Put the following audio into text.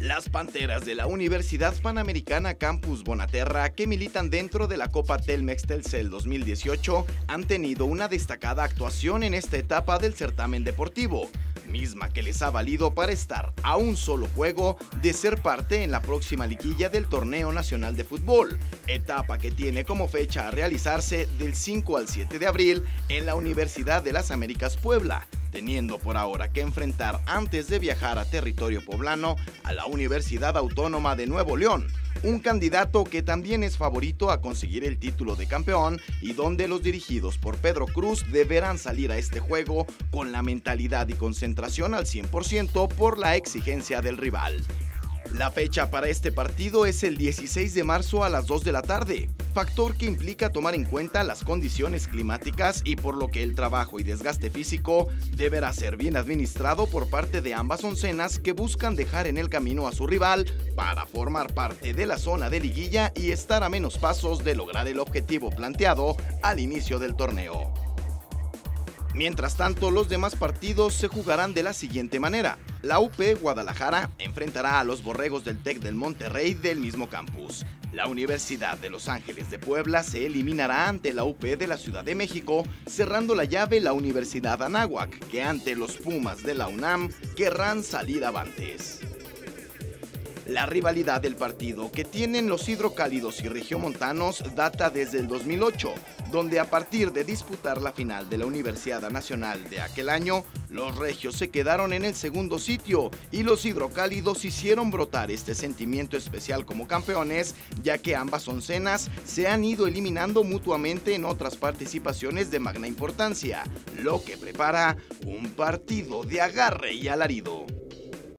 Las Panteras de la Universidad Panamericana Campus Bonaterra, que militan dentro de la Copa Telmex Telcel 2018, han tenido una destacada actuación en esta etapa del certamen deportivo, misma que les ha valido para estar a un solo juego de ser parte en la próxima liguilla del Torneo Nacional de Fútbol, etapa que tiene como fecha a realizarse del 5 al 7 de abril en la Universidad de las Américas Puebla teniendo por ahora que enfrentar antes de viajar a territorio poblano a la Universidad Autónoma de Nuevo León, un candidato que también es favorito a conseguir el título de campeón y donde los dirigidos por Pedro Cruz deberán salir a este juego con la mentalidad y concentración al 100% por la exigencia del rival. La fecha para este partido es el 16 de marzo a las 2 de la tarde, factor que implica tomar en cuenta las condiciones climáticas y por lo que el trabajo y desgaste físico deberá ser bien administrado por parte de ambas oncenas que buscan dejar en el camino a su rival para formar parte de la zona de liguilla y estar a menos pasos de lograr el objetivo planteado al inicio del torneo. Mientras tanto, los demás partidos se jugarán de la siguiente manera. La UP Guadalajara enfrentará a los Borregos del TEC del Monterrey del mismo campus. La Universidad de Los Ángeles de Puebla se eliminará ante la UP de la Ciudad de México, cerrando la llave la Universidad Anáhuac, que ante los Pumas de la UNAM querrán salir avantes. La rivalidad del partido que tienen los hidrocálidos y regiomontanos data desde el 2008, donde a partir de disputar la final de la Universidad Nacional de aquel año, los regios se quedaron en el segundo sitio y los hidrocálidos hicieron brotar este sentimiento especial como campeones, ya que ambas oncenas se han ido eliminando mutuamente en otras participaciones de magna importancia, lo que prepara un partido de agarre y alarido.